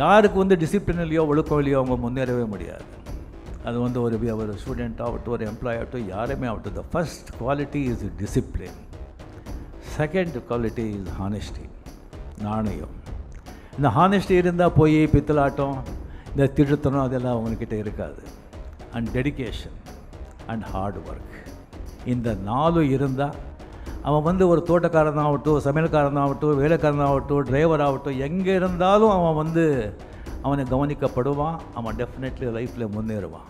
யாருக்கு வந்து டிசிப்ளின் இல்லையோ ஒழுக்கம் இல்லையோ அவங்க முன்னேறவே முடியாது. அது வந்து ஒரு ஒரு ஸ்டூடெண்ட் ஆகட்டும் ஒரு எம்ப்ளாய் ஆகட்டும் யாருமே ஆகட்டும். The first quality is discipline second quality is honesty நாணயம். இந்த ஹானெஸ்டி இருந்தால் போய் பித்தலாட்டம் இந்த திருத்தனம் அதெல்லாம் அவங்கக்கிட்ட இருக்காது. And dedication and hard work இந்த நாலும் இருந்தால் அவன் வந்து ஒரு தோட்டக்காரன் ஆகட்டும் சமையல்காரன் ஆகட்டும் வேலைக்காரன் ஆகட்டும் டிரைவர் ஆகட்டும் எங்கே இருந்தாலும் அவன் வந்து அவனை கவனிக்கப்படுவான் அவன் டெஃபினெட்லி லைஃப்பில் முன்னேறுவான்.